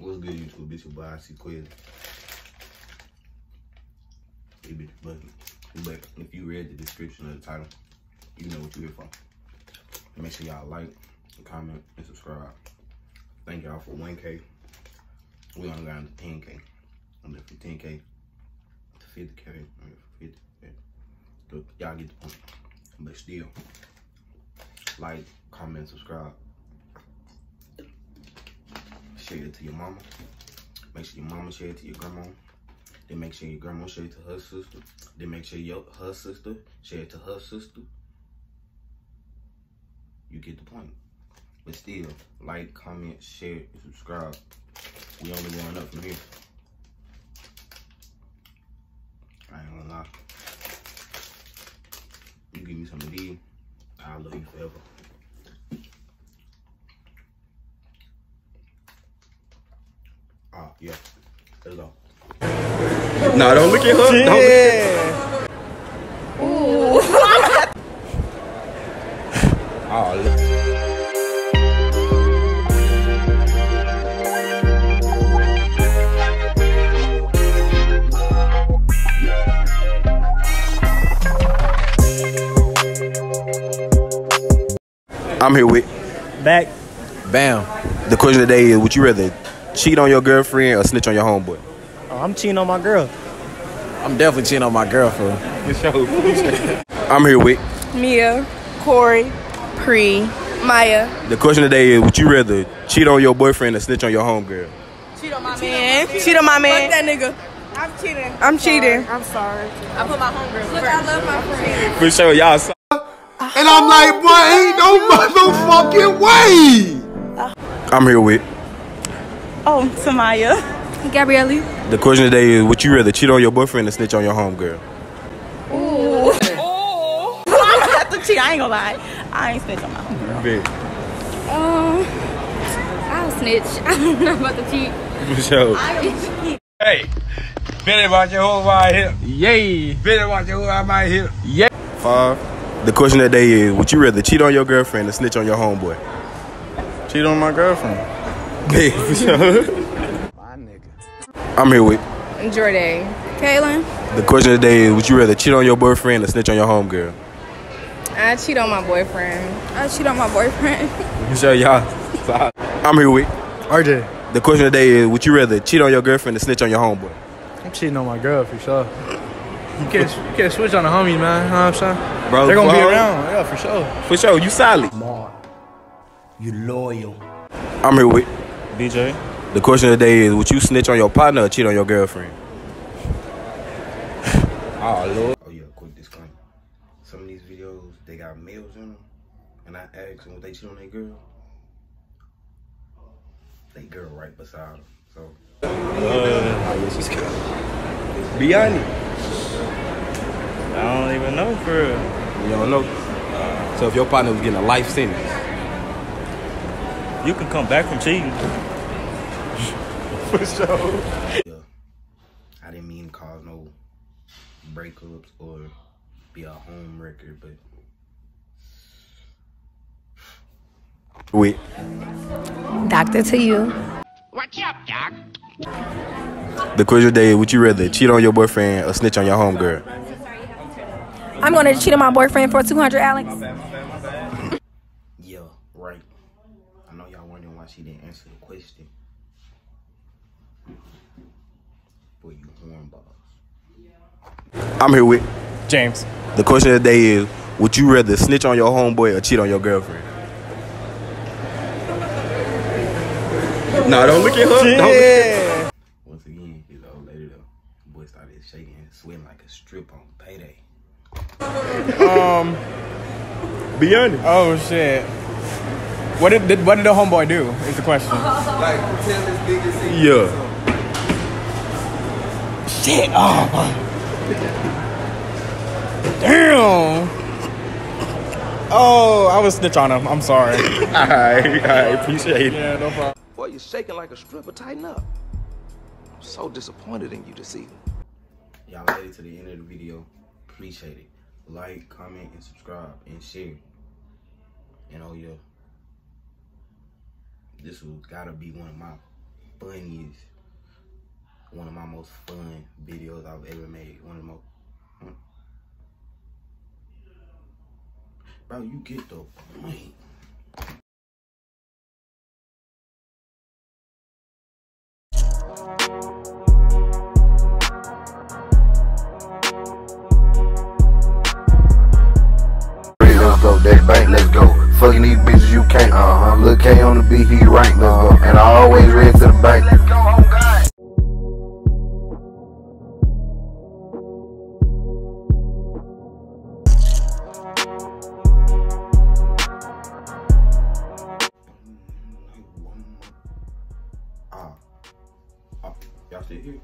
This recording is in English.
What's good, YouTube? It's your boy, I see Kwezy. But, but if you read the description of the title, you know what you're here for. Make sure y'all like, comment, and subscribe. Thank y'all for 1K. We only got to 10K. I'm there for 10K to 50K. 50K. So y'all get the point. But still, like, comment, subscribe. Share it to your mama. Make sure your mama share it to your grandma. Then make sure your grandma share it to her sister. Then make sure your her sister share it to her sister. You get the point. But still, like, comment, share, and subscribe. We only going up from here. I ain't gonna lie. You give me some of these, I'll love you forever. Ah, yeah. Let's go. Nah, don't look at her. Don't look at Oh, look. I'm here with Back. Bam. the question of the day is would you rather cheat on your girlfriend or snitch on your homeboy? Oh, I'm cheating on my girl. I'm definitely cheating on my girlfriend. I'm here with Mia, Corey, Pre, Maya. the question today is would you rather cheat on your boyfriend or snitch on your homegirl? Cheat on my man. Cheat on my man. Fuck that nigga. I'm cheating. I'm cheating. I'm sorry. I put my homegirl Look, I love my friend. For sure, y'all. saw- And I'm like, boy, ain't no motherfucking way. I'm here with Oh, Samaya. Gabrielle. the question today is would you rather cheat on your boyfriend or snitch on your homegirl? Ooh. I have to cheat. I ain't gonna lie. I ain't snitch on my homegirl. Big. Um, I'll snitch. I'm not about to cheat. For sure. Hey, better watch your whole right here. Yay. Better watch your whole right here. Five. The question of the day is would you rather cheat on your girlfriend or snitch on your homeboy? Cheat on my girlfriend. Big, for sure. My nigga. I'm here with Jordan. Kaylin. the question of the day is would you rather cheat on your boyfriend or snitch on your homegirl? I cheat on my boyfriend. I cheat on my boyfriend. For sure, y'all. I'm here with RJ. the question of the day is would you rather cheat on your girlfriend or snitch on your homeboy? I'm cheating on my girl for sure. You can't, you can't switch on the homies, man. You know what I'm saying? Bro, They're gonna be around. Yeah, for sure. For sure, you solid. You loyal. I'm here with BJ. the question of the day is would you snitch on your partner or cheat on your girlfriend? oh lord. Oh yeah, quick disclaimer. Some of these videos they got males in them, and I ask them would they cheat on their girl. They girl right beside them. So. Uh, oh yeah, she's good. Be honest. I don't even know for real. You don't know. So if your partner was getting a life sentence, You can come back from cheating. for yeah, I didn't mean to cause no breakups or be a home wrecker, but. Wait. Doctor to you. The question of the day, would you rather cheat on your boyfriend or snitch on your homegirl? I'm gonna cheat on my boyfriend for 200, Alex. Yeah, right. I know y'all wondering why she didn't answer the question. Boy, you hornballs. I'm here with James. the question of the day is, would you rather snitch on your homeboy or cheat on your girlfriend? No, don't look at her. Don't look at Once again, his old lady though. Boy started shaking and sweating like a strip on payday. Um. Be honest. Oh shit. What did, did what did the homeboy do? Is the question. Like pretend this big as he Yeah. Shit. Oh. Damn. Oh, I was snitch on him. I'm sorry. Alright, alright, appreciate it. yeah, no problem. Boy, you're shaking like a stripper. Tighten up. I'm so disappointed in you this evening. Y'all made it to the end of the video. Appreciate it. Like, comment, and subscribe, and share. And oh yeah, this was gotta be one of my funniest, one of my most fun videos I've ever made. One of. Hmm? Bro, you get the point. Let's go, that bank, let's. Fucking these bitches you can't. Uh huh. Lil K on the beat, he right Let's go. And I always read to the bank. Let's go, home God. Y'all still here?